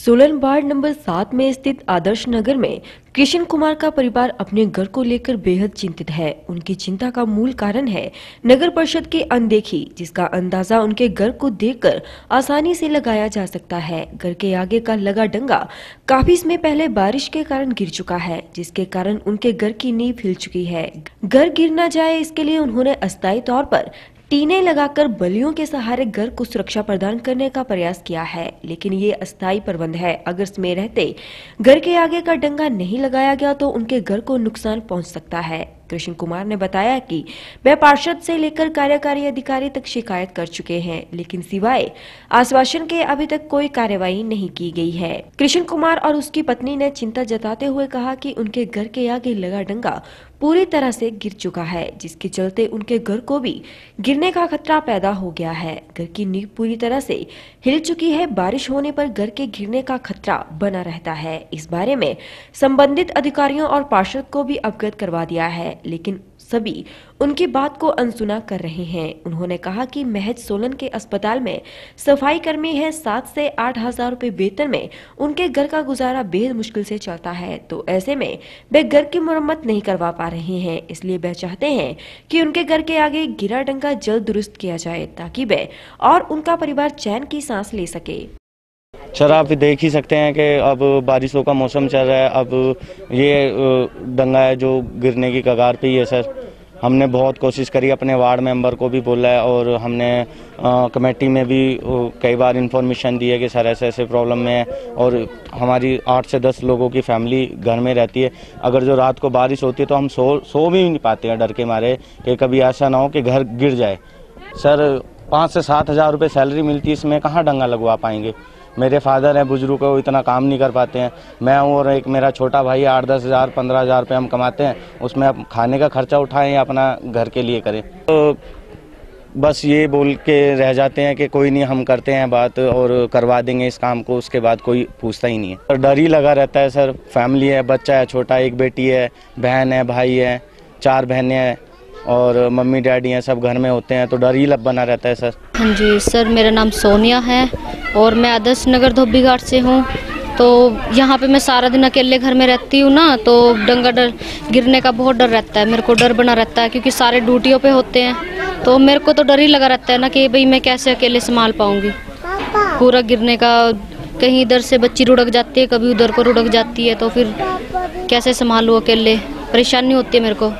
Solan ward number सात में स्थित आदर्श नगर में कृष्ण कुमार का परिवार अपने घर को लेकर बेहद चिंतित है। उनकी चिंता का मूल कारण है नगर परिषद की अनदेखी, जिसका अंदाज़ा उनके घर को देखकर आसानी से लगाया जा सकता है। घर के आगे का लगा डंगा काफ़ी समय पहले बारिश के कारण गिर चुका है, जिसके कारण उनके घर की नींव हिल चुकी है। घर गिर न जाए, इसके लिए उन्होंने अस्थायी तौर पर टीने लगाकर बलियों के सहारे घर को सुरक्षा प्रदान करने का प्रयास किया है, लेकिन ये अस्थायी प्रबंध है। अगर इसमें रहते, घर के आगे का डंगा नहीं लगाया गया तो उनके घर को नुकसान पहुँच सकता है। कृष्ण कुमार ने बताया कि वे पार्षद से लेकर कार्यकारी अधिकारी तक शिकायत कर चुके हैं, लेकिन सिवाय आश्वासन के अभी तक कोई कार्यवाही नहीं की गई है। कृष्ण कुमार और उसकी पत्नी ने चिंता जताते हुए कहा कि उनके घर के आगे लगा डंगा पूरी तरह से गिर चुका है, जिसके चलते उनके घर को भी गिरने का खतरा पैदा हो गया है। घर की नींव पूरी तरह से हिल चुकी है, बारिश होने पर घर के गिरने का खतरा बना रहता है। इस बारे में संबंधित अधिकारियों और पार्षद को भी अवगत करवा दिया है। लेकिन सभी उनकी बात को अनसुना कर रहे हैं। उन्होंने कहा कि महज सोलन के अस्पताल में सफ़ाई कर्मी है, सात से आठ हज़ार रूपए वेतन में उनके घर का गुजारा बेहद मुश्किल से चलता है। तो ऐसे में वे घर की मुरम्मत नहीं करवा पा रहे हैं, इसलिए वे चाहते हैं कि उनके घर के आगे गिरा डंगा जल्द दुरुस्त किया जाए ताकि वे और उनका परिवार चैन की सांस ले सके। सर, आप देख ही सकते हैं कि अब बारिशों का मौसम चल रहा है। अब ये दंगा है जो गिरने की कगार पे ही है, सर। हमने बहुत कोशिश करी, अपने वार्ड मेंबर को भी बोला है और हमने कमेटी में भी कई बार इन्फॉर्मेशन दी है कि सर, ऐसे ऐसे प्रॉब्लम में है और हमारी आठ से दस लोगों की फैमिली घर में रहती है। अगर जो रात को बारिश होती है तो हम सो सो भी नहीं पाते हैं डर के मारे कि कभी ऐसा ना हो कि घर गिर जाए। सर, पाँच से सात हज़ार रुपये सैलरी मिलती है, इसमें कहाँ डंगा लगवा पाएँगे? मेरे फादर हैं, बुज़ुर्ग वो इतना काम नहीं कर पाते हैं। मैं हूँ और एक मेरा छोटा भाई आठ दस हज़ार, पंद्रह हज़ार रुपये हम कमाते हैं। उसमें आप खाने का खर्चा उठाएँ या अपना घर के लिए करें। तो बस ये बोल के रह जाते हैं कि कोई नहीं, हम करते हैं बात और करवा देंगे इस काम को, उसके बाद कोई पूछता ही नहीं है। डर ही लगा रहता है, सर। फैमिली है, बच्चा है, छोटा, एक बेटी है, बहन है, भाई है, चार बहनें हैं। और मम्मी डैडी हैं, सब घर में होते हैं तो डर ही लब बना रहता है, सर। हाँ जी, सर, मेरा नाम सोनिया है और मैं आदर्श नगर धोबी घाट से हूँ। तो यहाँ पे मैं सारा दिन अकेले घर में रहती हूँ ना तो डंगा डर, गिरने का बहुत डर रहता है। मेरे को डर बना रहता है क्योंकि सारे ड्यूटियों पे होते हैं। तो मेरे को तो डर ही लगा रहता है ना कि भाई मैं कैसे अकेले संभाल पाऊँगी। पूरा गिरने का, कहीं इधर से बच्ची रुड़क जाती है, कभी उधर को रुड़क जाती है तो फिर कैसे संभालूँ अकेले? परेशानी होती है मेरे को।